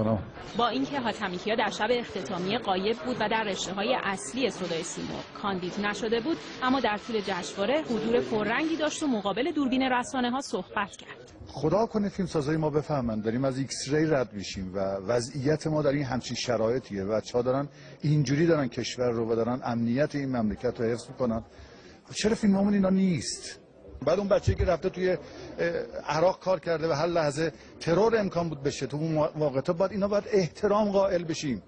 می‌کنم. با اینکه حاتمی کیا در شب اختتامیه قایب بود و در رشته های اصلی صدای سیمرغ کاندید نشده بود اما در طول جشنواره حضور پررنگی داشت و مقابل دوربین رسانه ها صحبت کرد. خدا کنه فیلم سازای ما بفهمن داریم از X-ray رد میشیم و وضعیت ما در این همچین شرایطیه بچه ها دارن اینجوری دارن کشور رو و دارن امنیت این مملکت رو حفظ می‌کنن. چرا فیلممون اینا نیست؟ بعد اون بچه که رفته توی عراق کار کرده و هر لحظه ترور امکان بود بشه تو اون واقعا باید اینا باید احترام قائل بشیم.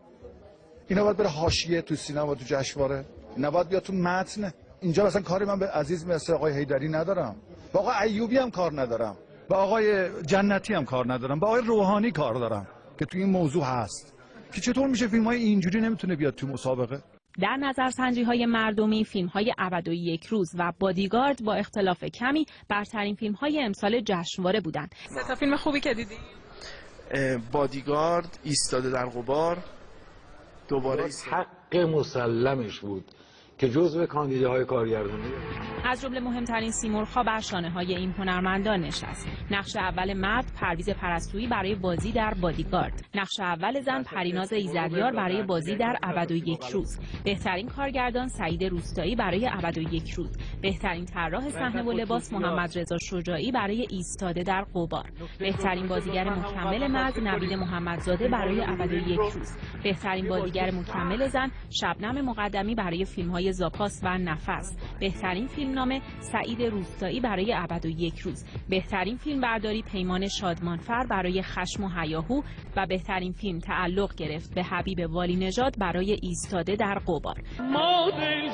اینا باید بره حاشیه تو سینما تو جشنواره. نباید بیاد تو متن. اینجا مثلا کاری من به عزیز مثل آقای حیدری ندارم. با آقای ایوبی هم کار ندارم. با آقای جنتی هم کار ندارم. با آقای روحانی کار دارم که تو این موضوع هست. که چطور میشه فیلم های اینجوری نمی‌تونه بیاد تو مسابقه؟ در نظرسنجی های مردمی فیلم های ابد و یک روز و بادیگارد با اختلاف کمی برترین فیلم های امسال جشنواره بودند. سه تا فیلم خوبی که دیدی؟ بادیگارد ایستاده در غبار دوباره حق مسلمش بود که جزو کاندیداهای کارگردانی از جمله مهمترین سیمرغ‌ها بر شانه های این هنرمندان نشست. نقش اول مرد پرویز پرستویی برای بازی در بادیگارد. نقش اول زن پریناز ایزدیار برای بازی در ابد و یک روز. بهترین کارگردان سعید روستایی برای ابد و یک روز. بهترین طراح صحنه و لباس محمد رضا شجاعی برای ایستاده در قبار بهترین بازیگر مکمل مرد نوید محمدزاده برای ابد و یک روز. بهترین بازیگر مکمل زن شبنم مقدمی برای فیلم‌های زاپاس و نفس. بهترین فیلمنامه سعید روستایی برای ابد و یک روز. بهترین فیلم برداری پیمان شادمانفر برای خشم و هیاهو و بهترین فیلم تعلق گرفت به حبیب والی نژاد برای ایستاده در قبار ما دل